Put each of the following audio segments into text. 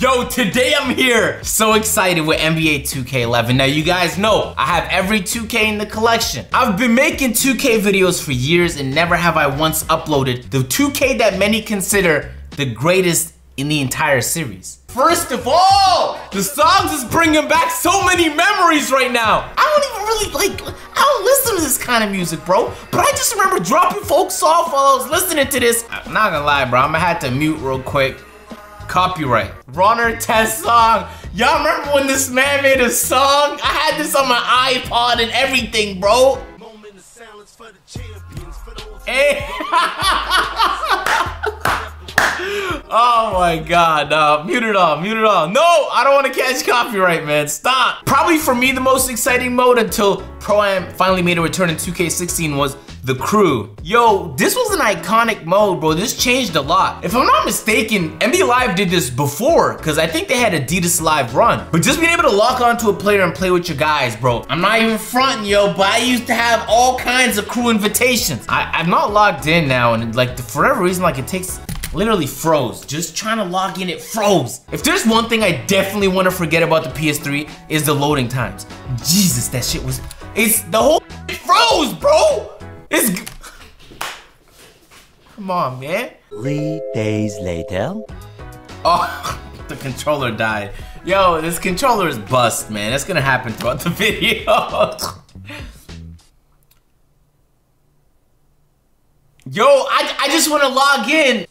Yo, today I'm here. So excited with NBA 2K11. Now, you guys know I have every 2K in the collection. I've been making 2K videos for years and never have I once uploaded the 2K that many consider the greatest in the entire series. First of all, the songs is bringing back so many memories right now. I don't even really like, I don't listen to this kind of music, bro. But I just remember dropping folks off while I was listening to this. I'm not gonna lie, bro. I'm gonna have to mute real quick. Copyright. Ron Artest song. Y'all remember when this man made a song? I had this on my iPod and everything, bro. Hey. oh my god, mute it all, mute it all. No, I don't want to catch copyright, man, stop. Probably for me, the most exciting mode until Pro-Am finally made a return in 2K16 was the crew. Yo, this was an iconic mode, bro. This changed a lot. If I'm not mistaken, NBA Live did this before, because I think they had Adidas Live run. But just being able to lock onto a player and play with your guys, bro. I'm not even fronting, yo, but I used to have all kinds of crew invitations. I, I'm not logged in now, and like, for whatever reason, like, it takes literally froze. Just trying to log in, it froze. If there's one thing I definitely want to forget about the PS3 is the loading times. Jesus, that shit was, it's the whole froze, bro. It's, come on, man. Three days later. Oh, the controller died. Yo, this controller is bust, man. That's gonna happen throughout the video. Yo, I, I just wanna log in.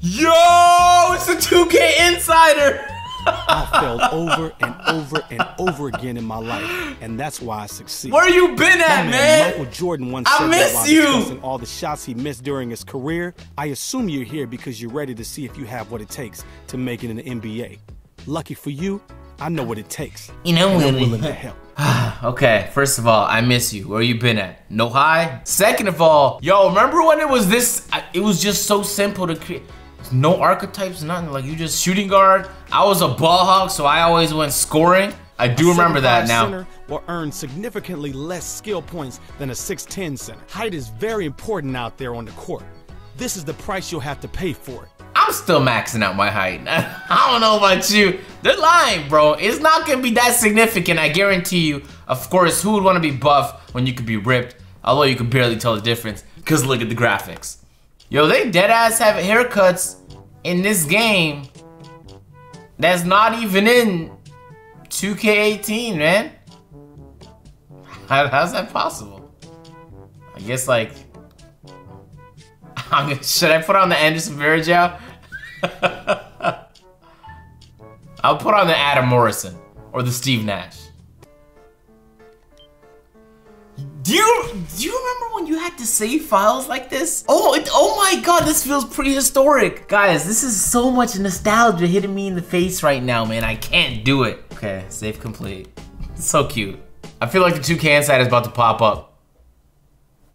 Yo, it's the 2K Insider. I failed over and over and over again in my life, and that's why I succeed. Where you been at, My man? Michael Jordan once I said miss that while you. discussing all the shots he missed during his career. I assume you're here because you're ready to see if you have what it takes to make it in the NBA. Lucky for you, I know what it takes. You know and I'm willing to help. Okay, first of all, I miss you. Where you been at? No high? Second of all, yo, remember when it was this, it was just so simple to create. No archetypes, nothing. Like you just shooting guard. I was a ball hog, so I always went scoring. I do remember that now. Center will earn significantly less skill points than a 6'10 center. Height is very important out there on the court. This is the price you'll have to pay for it. I'm still maxing out my height. I don't know about you. They're lying, bro. It's not gonna be that significant, I guarantee you. Of course, who would want to be buff when you could be ripped? Although you can barely tell the difference, because look at the graphics. Yo, they deadass have haircuts in this game that's not even in 2K18, man. How- how's that possible? I guess like should I put on the Anderson Varejao? I'll put on the Adam Morrison or the Steve Nash. Do you do you remember when you had to save files like this? Oh, it, oh my god, this feels prehistoric. Guys, this is so much nostalgia hitting me in the face right now, man. I can't do it. Okay, save complete. so cute. I feel like the 2K Inside is about to pop up.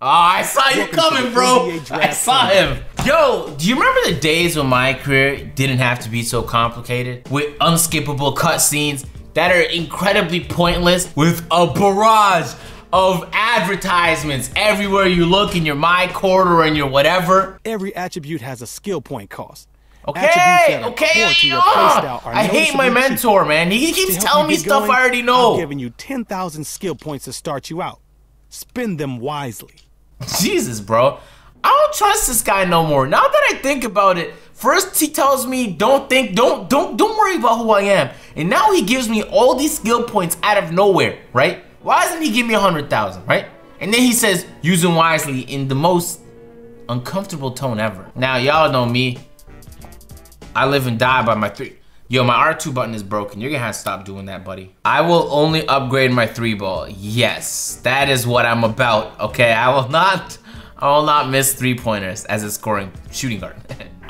Oh, I saw you coming, bro. I saw him. Yo, do you remember the days when my career didn't have to be so complicated? With unskippable cutscenes that are incredibly pointless with a barrage of advertisements everywhere you look in your my quarter and your whatever. Every attribute has a skill point cost. Okay, Attributes that are okay. core to your uh, playstyle are I hate my mentor, man. He keeps telling me stuff going, I already know. I'm giving you 10,000 skill points to start you out. Spend them wisely. Jesus, bro. I don't trust this guy no more. Now that I think about it, first he tells me don't think, don't, don't, don't worry about who I am. And now he gives me all these skill points out of nowhere, right? Why doesn't he give me a hundred thousand, right? And then he says, use them wisely in the most uncomfortable tone ever. Now y'all know me. I live and die by my three. Yo, my R2 button is broken. You're gonna have to stop doing that, buddy. I will only upgrade my three ball. Yes, that is what I'm about. Okay, I will not, I will not miss three pointers as a scoring shooting guard.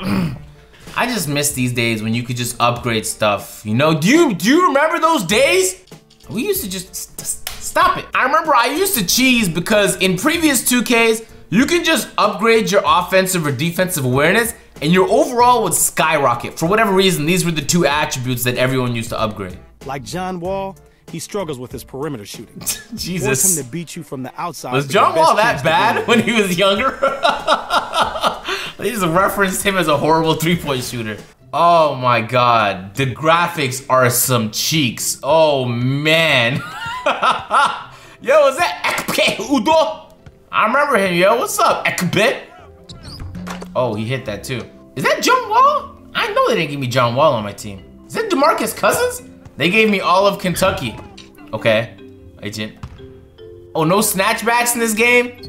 I just miss these days when you could just upgrade stuff. You know, do you do you remember those days? We used to just st- st- stop it. I remember I used to cheese because in previous 2Ks, you can just upgrade your offensive or defensive awareness and your overall would skyrocket. For whatever reason, these were the two attributes that everyone used to upgrade. Like John Wall, he struggles with his perimeter shooting. Jesus. Force him to beat you from the outside. Was John Wall that bad when he was younger? they just referenced him as a horrible three-point shooter. Oh my god, the graphics are some cheeks. Oh man. yo, is that Ekpe Udoh? I remember him, yo. What's up, Ekpe? Oh, he hit that too. Is that John Wall? I know they didn't give me John Wall on my team. Is that DeMarcus Cousins? They gave me all of Kentucky. Okay, agent. Oh, no snatchbacks in this game?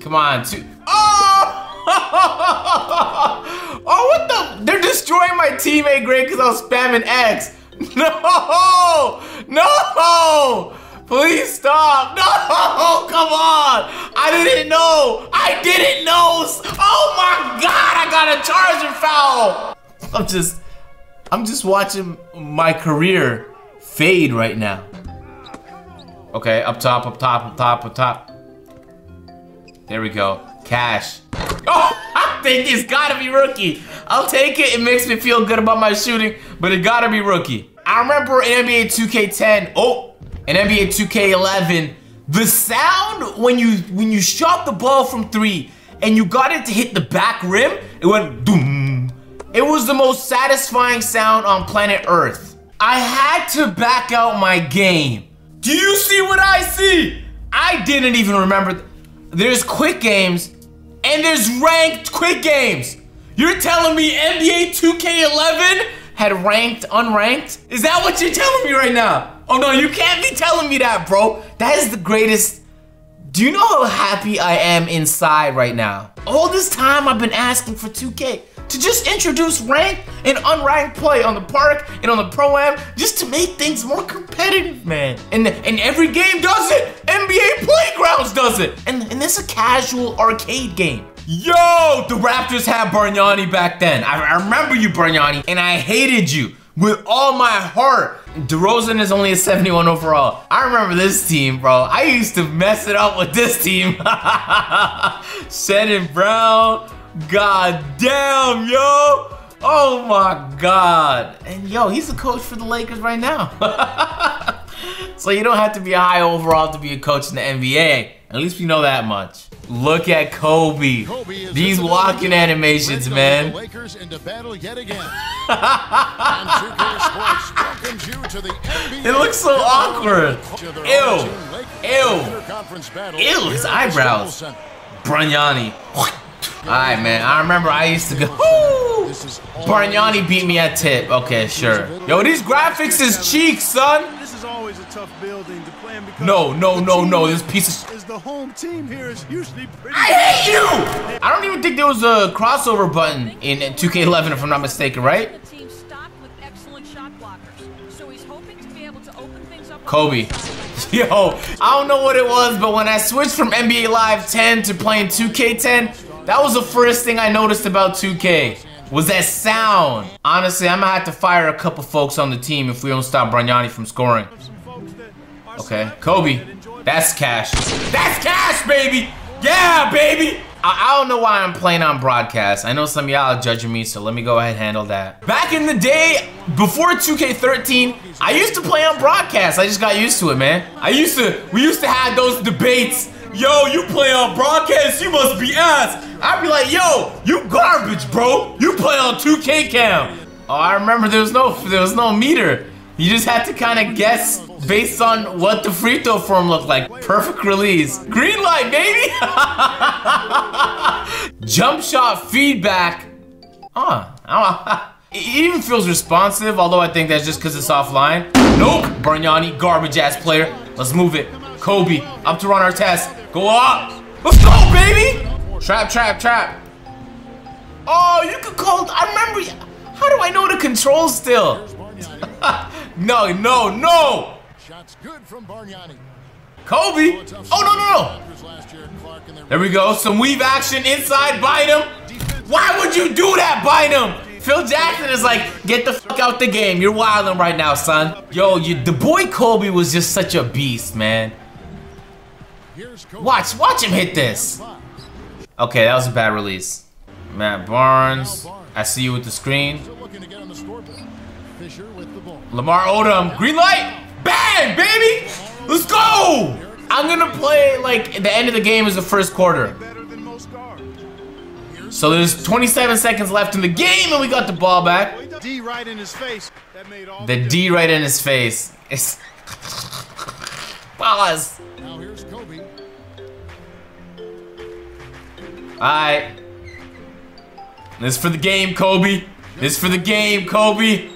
Come on, two. Oh! oh, what the? They're destroying my teammate Greg because I was spamming X. No! No! Please stop! No! Come on! I didn't know! I didn't know! Oh my god! I got a charger foul! I'm just, I'm just watching my career fade right now. Okay, up top, up top, up top, up top. There we go. Cash. Oh, I think it's gotta be rookie. I'll take it. It makes me feel good about my shooting, but it gotta be rookie. I remember NBA 2K10, oh, in NBA 2K11, the sound when you when you shot the ball from three and you got it to hit the back rim, it went doom. It was the most satisfying sound on planet Earth. I had to back out my game. Do you see what I see? I didn't even remember. There's quick games and there's ranked quick games. You're telling me NBA 2K11 had ranked unranked? Is that what you're telling me right now? Oh no, you can't be telling me that, bro. That is the greatest. Do you know how happy I am inside right now? All this time I've been asking for 2K to just introduce ranked and unranked play on the park and on the pro-am just to make things more competitive, man. And, and every game does it. NBA Playgrounds does it. And, and this is a casual arcade game. Yo, the Raptors had Bargnani back then. I, I remember you, Bargnani, and I hated you with all my heart. DeRozan is only a 71 overall. I remember this team, bro. I used to mess it up with this team. Shannon Brown. God damn, yo. Oh my God. And yo, he's the coach for the Lakers right now. so you don't have to be a high overall to be a coach in the NBA. At least we know that much. Look at Kobe. Kobe These walking the animations, man. The Lakers into battle yet again. it looks so awkward. Ew. Ew. Ew, his eyebrows. Bargnani. Alright, man. I remember I used to go. Woo! Bargnani beat me at tip. Okay, sure. Yo, these graphics is cheek, son. This is always a tough building to play because No, no, no, no. This piece of is the home team here is usually pretty I hate you! I don't even think there was a crossover button in 2K11 if I'm not mistaken, right? Kobe. Yo, I don't know what it was, but when I switched from NBA Live 10 to playing 2K10, that was the first thing I noticed about 2K. Was that sound. Honestly, I'm gonna have to fire a couple folks on the team if we don't stop Bargnani from scoring. Okay, Kobe. That's cash. That's cash, baby! Yeah, baby! I, don't know why I'm playing on broadcast. I know some y'all are judging me, so let me go ahead and handle that. Back in the day, before 2K13, I used to play on broadcast. I just got used to it, man. I used to, we used to have those debates yo, you play on broadcast, you must be ass. I'd be like, yo, you garbage, bro. You play on 2K cam. Oh, I remember there was no there was no meter. You just had to kind of guess based on what the free throw form looked like. Perfect release. Green light, baby! Jump shot feedback. Huh. It even feels responsive, although I think that's just because it's offline. Nope, Bargnani, garbage ass player. Let's move it. Kobe, up to Ron Artest. Go up. Let's go, baby. Trap, trap, trap. Oh, you could call. I remember. How do I know the controls still? no, no, no. Shots good from Bargnani. Kobe. Oh, oh no, no, no. There we go. Some weave action inside. Bynum. Why would you do that, Bynum? Phil Jackson is like, get the fuck out the game. You're wilding right now, son. Yo, you, the boy Kobe was just such a beast, man. Watch, watch him hit this. Okay, that was a bad release. Matt Barnes, I see you with the screen. Lamar Odom, green light, bang, baby, let's go. I'm gonna play like the end of the game is the first quarter. So there's 27 seconds left in the game and we got the ball back. D right in his face. That made all The D right in his face. It's pause. Now here's Kobe. Alright. This for the game, Kobe. This for the game, Kobe.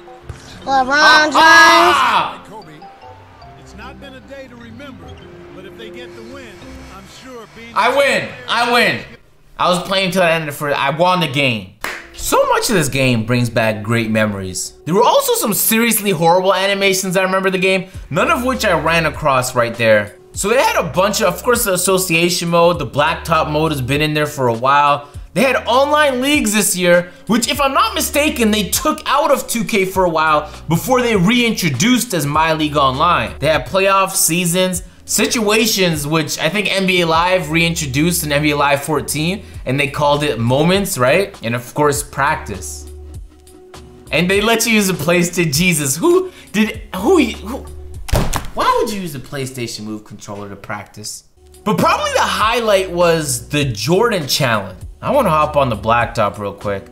LeBron James. Ah! Kobe. It's not been a day to remember, but if they get the win, I'm sure being I win. I win. I was playing till the end for I won the game. So much of this game brings back great memories. There were also some seriously horrible animations I remember the game, none of which I ran across right there. So they had a bunch of, of course, the association mode, the blacktop mode has been in there for a while. They had online leagues this year, which if I'm not mistaken, they took out of 2K for a while before they reintroduced as My League Online. They had playoff seasons, situations which I think NBA Live reintroduced in NBA Live 14 and they called it moments, right? And of course, practice. And they let you use a PlayStation. Jesus, who did who who why would you use a PlayStation Move controller to practice? But probably the highlight was the Jordan challenge. I want to hop on the blacktop real quick.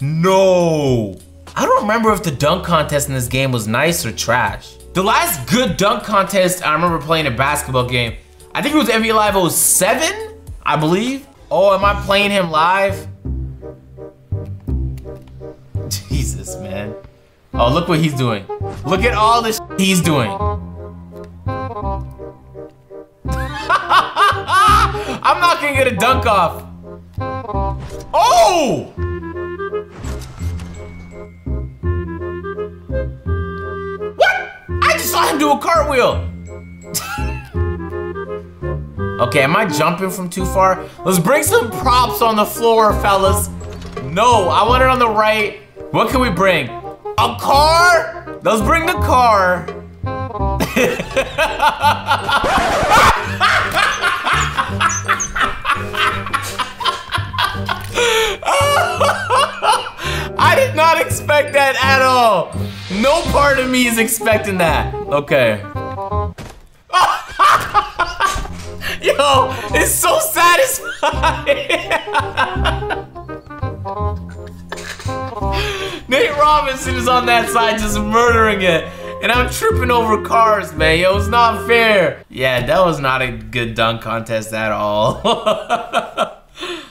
No. I don't remember if the dunk contest in this game was nice or trash. The last good dunk contest I remember playing a basketball game, I think it was NBA Live 07, I believe. Oh, am I playing him live? Jesus, man. Oh, look what he's doing. Look at all this he's doing. I'm not gonna get a dunk off. Oh! What? I just saw him do a cartwheel. Okay, am I jumping from too far? Let's bring some props on the floor, fellas. No, I want it on the right. What can we bring? A car? Let's bring the car. I did not expect that at all. No part of me is expecting that. Okay. It's so satisfying. Nate Robinson is on that side just murdering it. And I'm tripping over cars, man. Yo, it's not fair. Yeah, that was not a good dunk contest at all.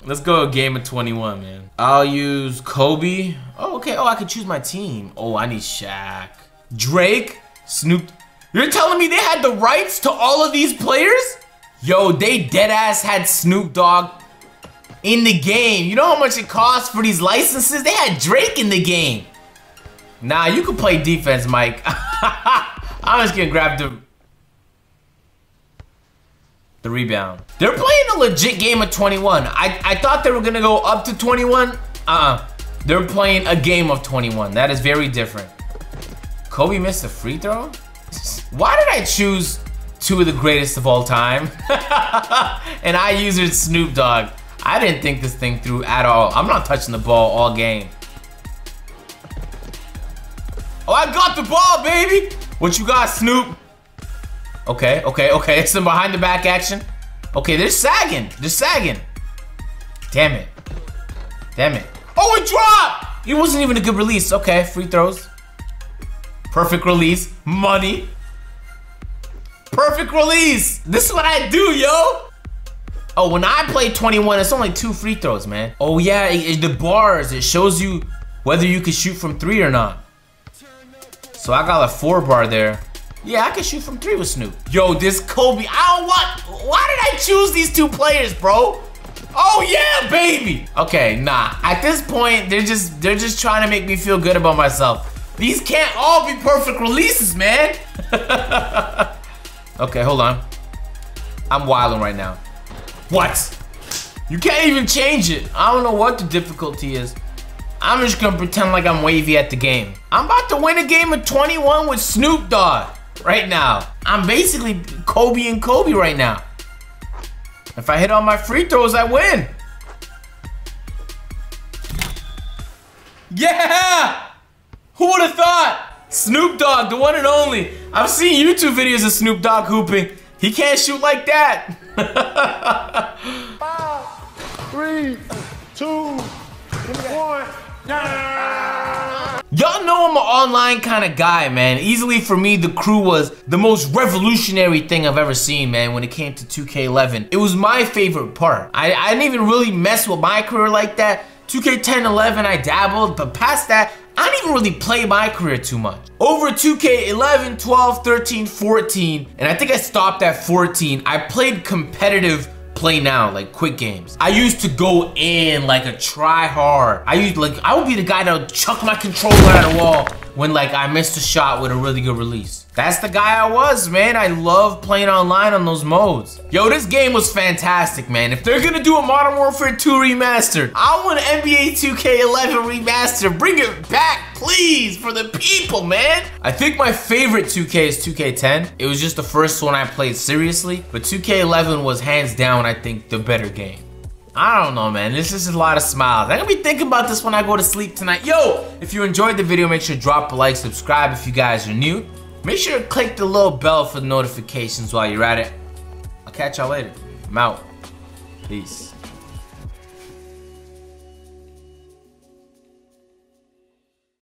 Let's go a game of 21, man. I'll use Kobe. Oh, okay. Oh, I can choose my team. Oh, I need Shaq. Drake, Snoop. You're telling me they had the rights to all of these players? Yo, they dead ass had Snoop Dogg in the game. You know how much it costs for these licenses? They had Drake in the game. Nah, you can play defense, Mike. I'm just gonna grab the the rebound. They're playing a legit game of 21. I, I thought they were gonna go up to 21. Uh-uh. They're playing a game of 21. That is very different. Kobe missed a free throw? Why did I choose two of the greatest of all time? and I used Snoop Dogg. I didn't think this thing through at all. I'm not touching the ball all game. Oh, I got the ball, baby! What you got, Snoop? Okay, okay, okay. It's some behind the back action. Okay, they're sagging. They're sagging. Damn it. Damn it. Oh, it dropped! It wasn't even a good release. Okay, free throws. Perfect release. Money. Perfect release. This is what I do, yo. Oh, when I play 21, it's only two free throws, man. Oh, yeah, it, it- the bars, it shows you whether you can shoot from three or not. So I got a four bar there. Yeah, I can shoot from three with Snoop. Yo, this Kobe, I don't want, why did I choose these two players, bro? Oh yeah, baby. Okay, nah. At this point, they're just they're just trying to make me feel good about myself. These can't all be perfect releases, man. okay, hold on. I'm wilding right now. What? You can't even change it. I don't know what the difficulty is. I'm just gonna pretend like I'm wavy at the game. I'm about to win a game of 21 with Snoop Dogg right now. I'm basically Kobe and Kobe right now. If I hit all my free throws, I win. Yeah! Who would have thought? Snoop Dogg, the one and only. I've seen YouTube videos of Snoop Dogg hooping. He can't shoot like that. Three, two, one. Y'all know I'm an online kind of guy, man. Easily for me, the crew was the most revolutionary thing I've ever seen, man, when it came to 2K11. It was my favorite part. I, I didn't even really mess with my career like that. 2K10, 11, I dabbled, but past that, really play my career too much. Over 2K 11, 12, 13, 14, and I think I stopped at 14, I played competitive play now, like quick games. I used to go in like a try hard. I used like, I would be the guy that would chuck my controller at a wall when like I missed a shot with a really good release. That's the guy I was, man. I love playing online on those modes. Yo, this game was fantastic, man. If they're gonna do a Modern Warfare 2 remaster, I want NBA 2K11 remaster. Bring it back, please, for the people, man. I think my favorite 2K is 2K10. It was just the first one I played seriously, but 2K11 was hands down, I think, the better game. I don't know, man. This is a lot of smiles. I'm gonna be thinking about this when I go to sleep tonight. Yo, if you enjoyed the video, make sure to drop a like, subscribe if you guys are new. Make sure to click the little bell for notifications while you're at it. I'll catch y'all later. I'm out. Peace.